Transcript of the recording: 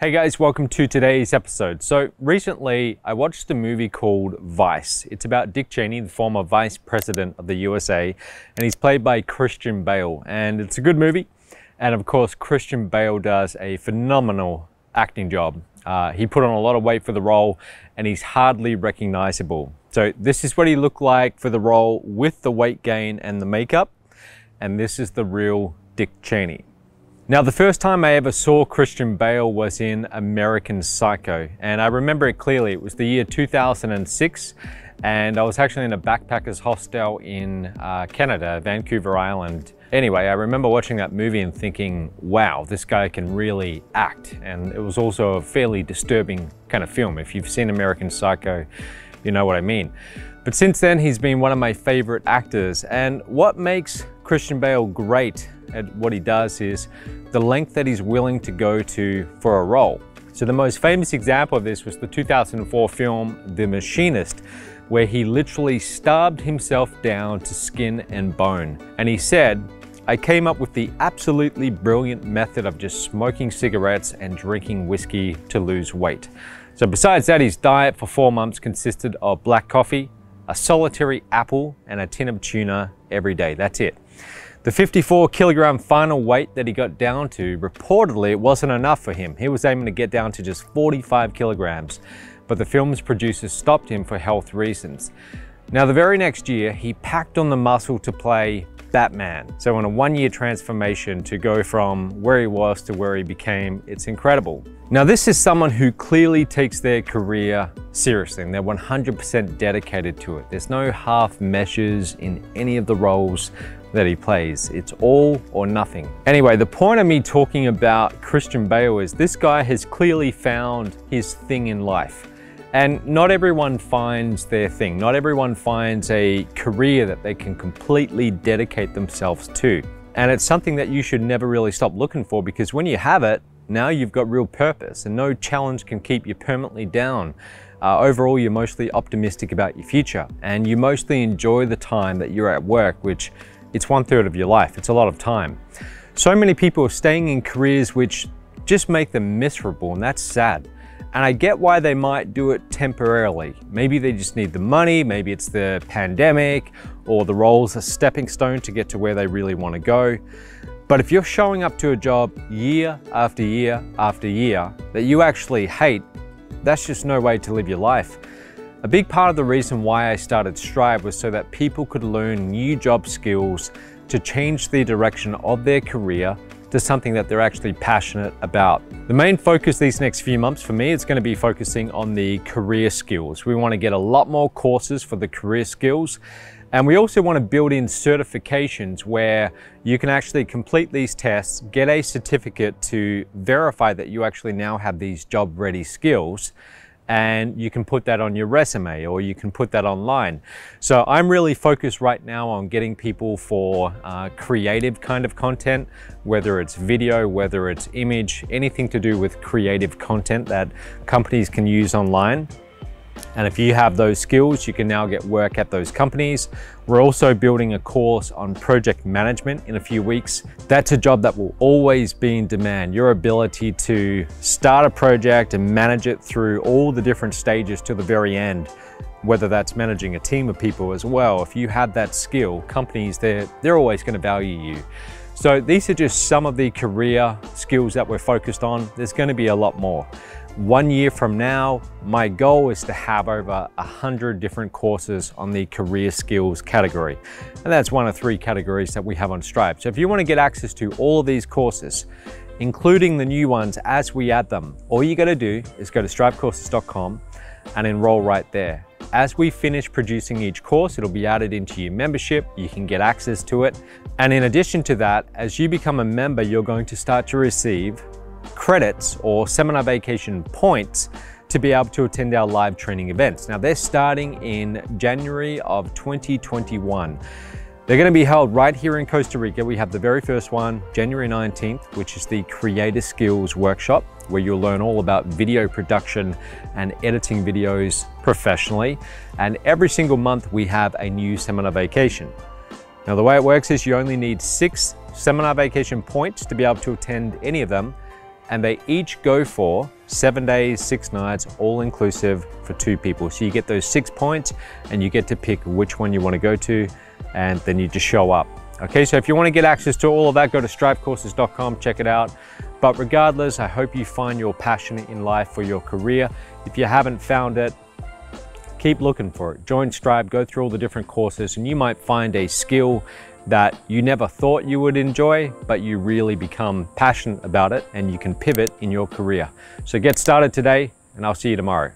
Hey guys, welcome to today's episode. So recently I watched a movie called Vice. It's about Dick Cheney, the former vice president of the USA, and he's played by Christian Bale. And it's a good movie. And of course, Christian Bale does a phenomenal acting job. Uh, he put on a lot of weight for the role and he's hardly recognizable. So this is what he looked like for the role with the weight gain and the makeup. And this is the real Dick Cheney. Now, the first time I ever saw Christian Bale was in American Psycho, and I remember it clearly. It was the year 2006, and I was actually in a backpackers hostel in uh, Canada, Vancouver Island. Anyway, I remember watching that movie and thinking, wow, this guy can really act. And it was also a fairly disturbing kind of film. If you've seen American Psycho, you know what I mean. But since then, he's been one of my favorite actors. And what makes Christian Bale great at what he does is the length that he's willing to go to for a role. So the most famous example of this was the 2004 film The Machinist, where he literally starved himself down to skin and bone. And he said, I came up with the absolutely brilliant method of just smoking cigarettes and drinking whiskey to lose weight. So besides that, his diet for four months consisted of black coffee, a solitary apple, and a tin of tuna every day. That's it. The 54 kilogram final weight that he got down to, reportedly it wasn't enough for him. He was aiming to get down to just 45 kilograms, but the film's producers stopped him for health reasons. Now the very next year, he packed on the muscle to play Batman. So in a one year transformation to go from where he was to where he became, it's incredible. Now this is someone who clearly takes their career seriously and they're 100% dedicated to it. There's no half measures in any of the roles that he plays. It's all or nothing. Anyway, the point of me talking about Christian Bale is this guy has clearly found his thing in life. And not everyone finds their thing. Not everyone finds a career that they can completely dedicate themselves to. And it's something that you should never really stop looking for because when you have it, now you've got real purpose and no challenge can keep you permanently down. Uh, overall, you're mostly optimistic about your future and you mostly enjoy the time that you're at work, which it's one third of your life. It's a lot of time. So many people are staying in careers which just make them miserable and that's sad. And I get why they might do it temporarily. Maybe they just need the money, maybe it's the pandemic, or the role's a stepping stone to get to where they really want to go. But if you're showing up to a job year after year after year that you actually hate, that's just no way to live your life. A big part of the reason why I started Strive was so that people could learn new job skills to change the direction of their career to something that they're actually passionate about. The main focus these next few months for me is going to be focusing on the career skills. We want to get a lot more courses for the career skills and we also want to build in certifications where you can actually complete these tests, get a certificate to verify that you actually now have these job ready skills and you can put that on your resume or you can put that online. So I'm really focused right now on getting people for uh, creative kind of content, whether it's video, whether it's image, anything to do with creative content that companies can use online. And if you have those skills, you can now get work at those companies. We're also building a course on project management in a few weeks. That's a job that will always be in demand. Your ability to start a project and manage it through all the different stages to the very end, whether that's managing a team of people as well. If you have that skill, companies, they're, they're always gonna value you. So these are just some of the career skills that we're focused on. There's gonna be a lot more. One year from now, my goal is to have over 100 different courses on the career skills category. And that's one of three categories that we have on Strive. So if you wanna get access to all of these courses, including the new ones as we add them, all you gotta do is go to strivecourses.com and enroll right there. As we finish producing each course, it'll be added into your membership. You can get access to it. And in addition to that, as you become a member, you're going to start to receive credits or seminar vacation points to be able to attend our live training events. Now they're starting in January of 2021. They're going to be held right here in Costa Rica. We have the very first one, January 19th, which is the Creator Skills Workshop, where you'll learn all about video production and editing videos professionally. And every single month we have a new seminar vacation. Now the way it works is you only need six seminar vacation points to be able to attend any of them and they each go for seven days, six nights, all inclusive for two people. So you get those six points and you get to pick which one you want to go to and then you just show up. Okay, so if you want to get access to all of that, go to strivecourses.com, check it out. But regardless, I hope you find your passion in life for your career. If you haven't found it, keep looking for it. Join Strive, go through all the different courses, and you might find a skill that you never thought you would enjoy, but you really become passionate about it and you can pivot in your career. So get started today, and I'll see you tomorrow.